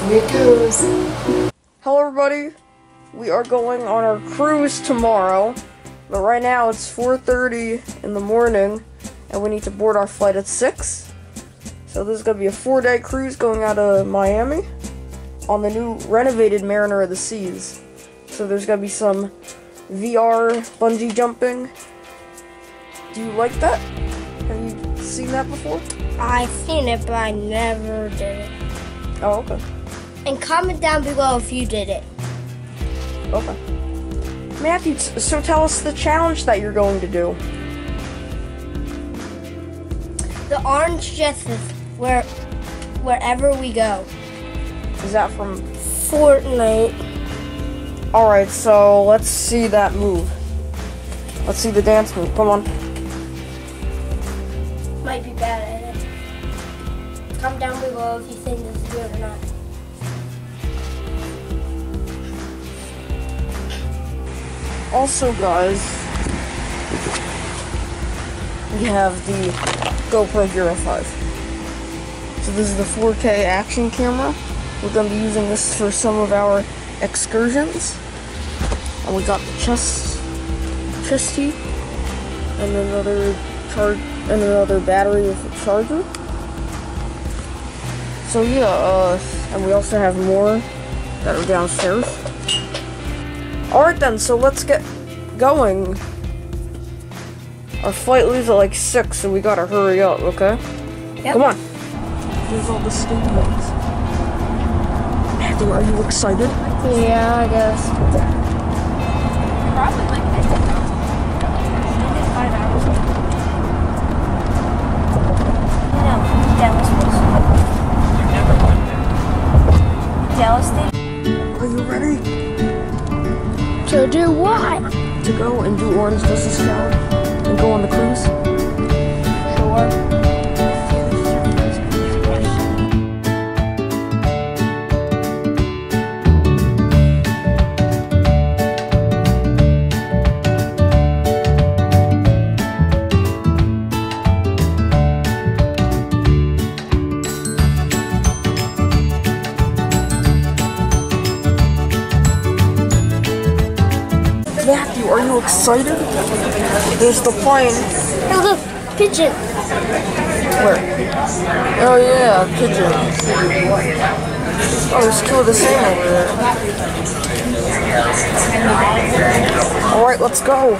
Here it goes. Hello, everybody. We are going on our cruise tomorrow, but right now it's 4:30 in the morning, and we need to board our flight at six. So this is gonna be a four-day cruise going out of Miami on the new renovated Mariner of the Seas. So there's gonna be some VR bungee jumping. Do you like that? Have you seen that before? I've seen it, but I never did it. Oh, okay. And comment down below if you did it. Okay. Matthew, so tell us the challenge that you're going to do. The orange justice, where wherever we go. Is that from Fortnite. Alright, so let's see that move. Let's see the dance move. Come on. Might be bad at it. Comment down below if you think this is good or not. Also, guys, we have the GoPro Hero 5. So this is the 4K action camera. We're going to be using this for some of our excursions. And we got the chest, chesty, and another charge, and another battery with a charger. So yeah, uh, and we also have more that are downstairs. Alright then, so let's get going. Our flight leaves at like 6, so we gotta hurry up, okay? Yep. Come on. Here's all the statements. Matthew, are you excited? Yeah, I guess. Probably like I did five hours. No, Dallas was. Dallas did. Are you ready To do what? to go and do Orange Justice Challenge and go on the cruise? Excited? There's the plane. Hey, look, pigeon. Where? Oh yeah, pigeon. Oh, there's two of the same over there. Alright, let's go.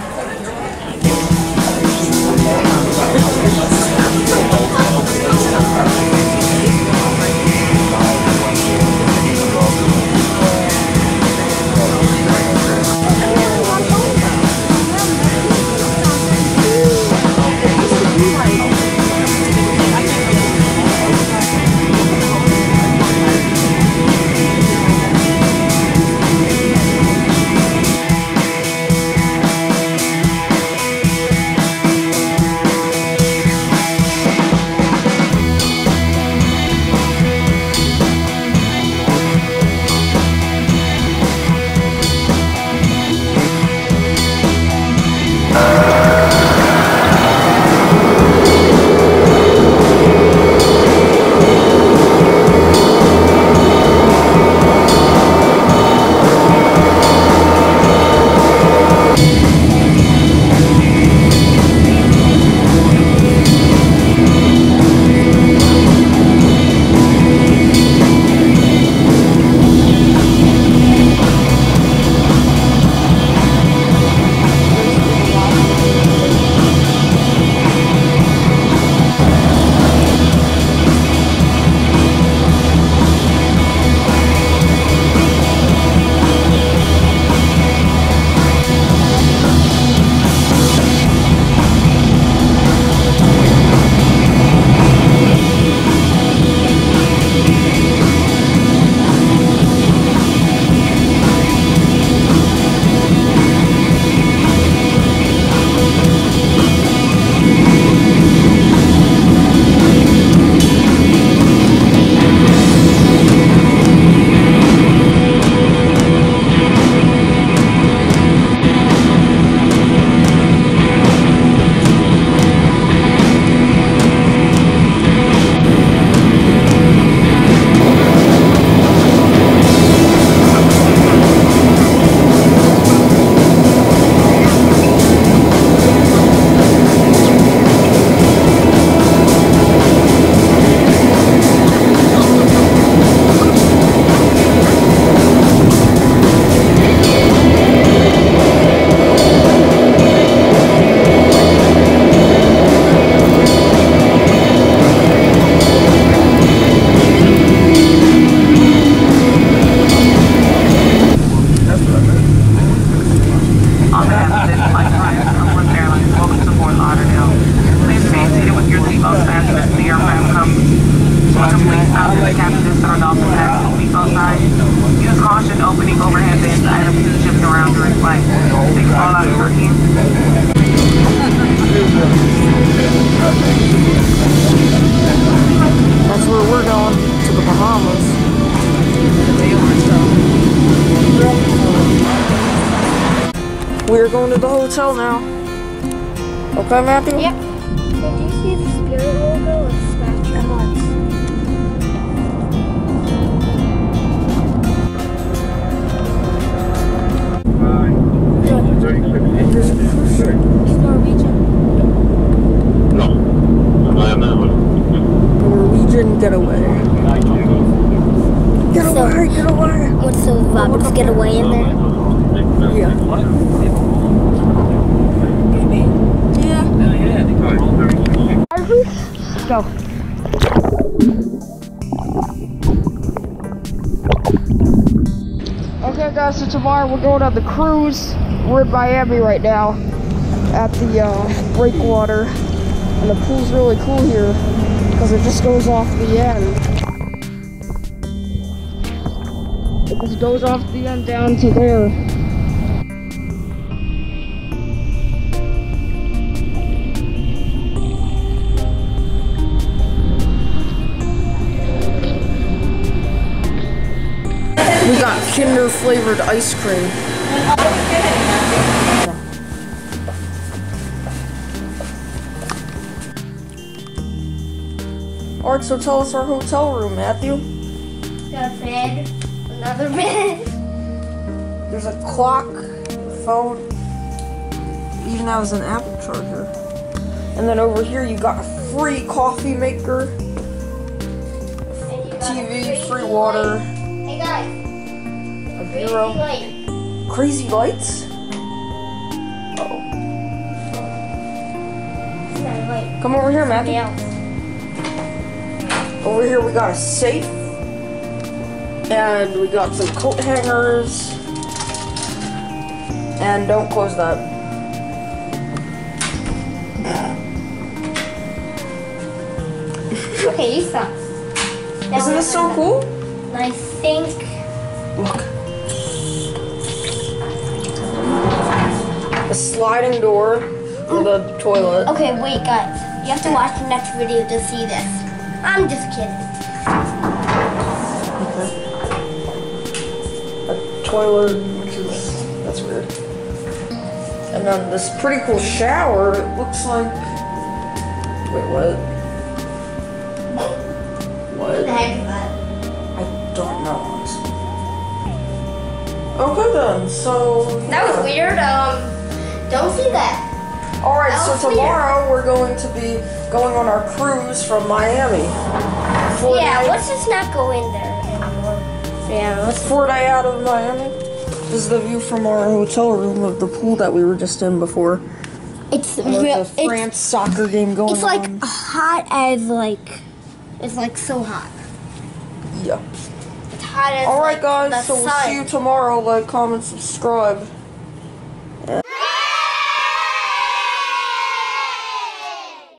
Highway Passengers turned off and passed to seatbelt signs. Use caution opening overhead bins. Items 2 shift around during flight. Take all out of That's where we're going, to the Bahamas. We're going to the hotel now. Okay, Matthew? Yep. Get So- away, get away. What's the Roberts getaway in there? Yeah. Go. Okay, guys, so tomorrow we're going on the cruise. We're in Miami right now at the uh, breakwater. And the pool's really cool here because it just goes off the end. It just goes off the end down to there. We got Kinder flavored ice cream. Alright, so tell us our hotel room, Matthew. Got a bed. Another bed. There's a clock, phone, even has an Apple charger. And then over here you got a free coffee maker, And you got a TV, free water, light. Hey guys, a crazy bureau. light. Crazy lights? Oh. oh. Not a light. Come over here, Matthew. Over here we got a safe. And we got some coat hangers. And don't close that. Okay, you suck. Isn't this so cool? I think Look. A sliding door for the toilet. Okay, wait, guys. You have to watch the next video to see this. I'm just kidding. A toilet, which is that's weird. And then this pretty cool shower. It looks like. Wait, what? What the heck is that? I don't know. honestly. Okay then. So. That was weird. Um, don't see that. All right. that So was weird. tomorrow we're going to be going on our cruise from Miami. Four yeah, day- let's just not go in there anymore. Yeah, let's. Four day out of Miami. This is the view from our hotel room of the pool that we were just in before. It's And real. There's a It's, France soccer game going on. it's like on. hot as like. It's like so hot. Yeah. It's hot as All right, like, guys. the So we'll see you tomorrow. Like, comment, subscribe.